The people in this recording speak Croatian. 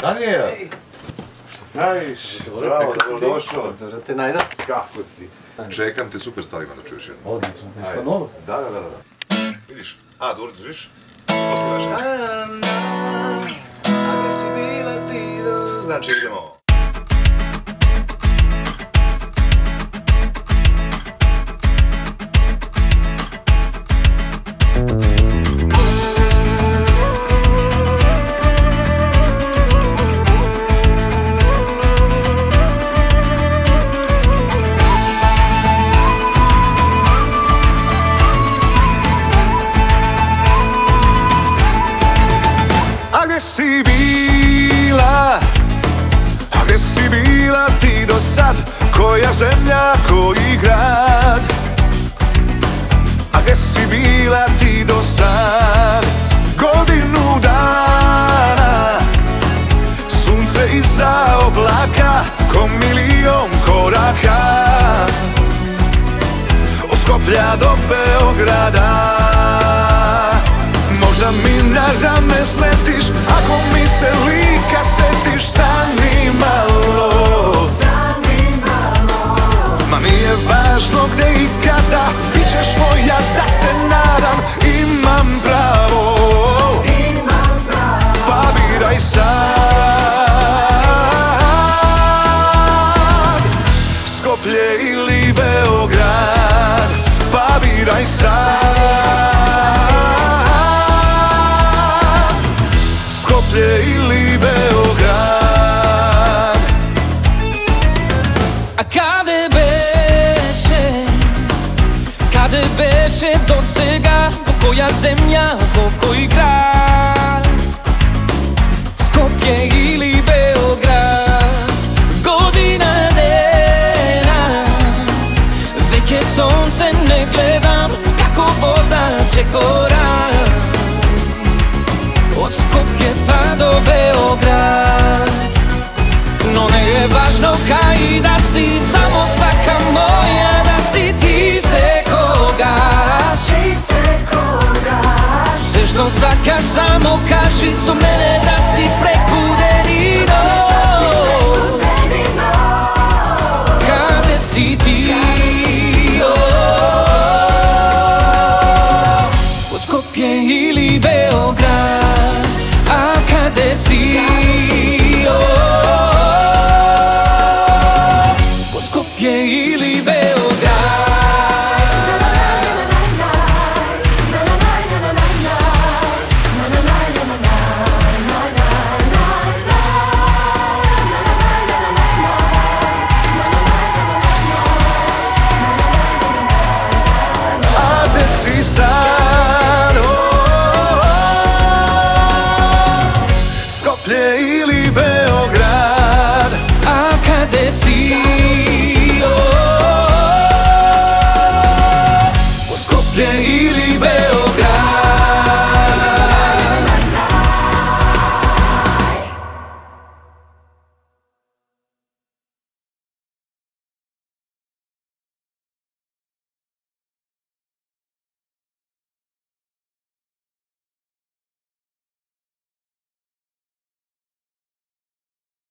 Daniel! Najviš, bravo, dobrodošao. Dobro te najda. Kako si? Čekam te super stvarima da čuješ jedno. Odlično, nešto novo. Da, da, da, da. Vidiš? A, dobro držiš? Otkrivaš. A, gdje si bila ti do... Znači, idemo. Bila? A gdje si bila ti do sad? Koja zemlja, koji grad? A gdje si bila ti do sad? Godinu dana Sunce iza oblaka Ko milion koraka Od Skoplja do Beograda Možda mi na rame sletiš Ako mi se lika setiš Stani malo. Ma nije važno gde i kada Bićeš moja da se nadam Imam pravo. Pa biraj sad. Skoplje ili Beograd Pa biraj sad się dostrzega Pokoja zemlja, pokój gra Skopje ili Beograd? Godina dena Već je sonce, ne gledam Kako poznaće korak? Samo kaži su mene da ili Beograd A kada si oh, Skoplje ili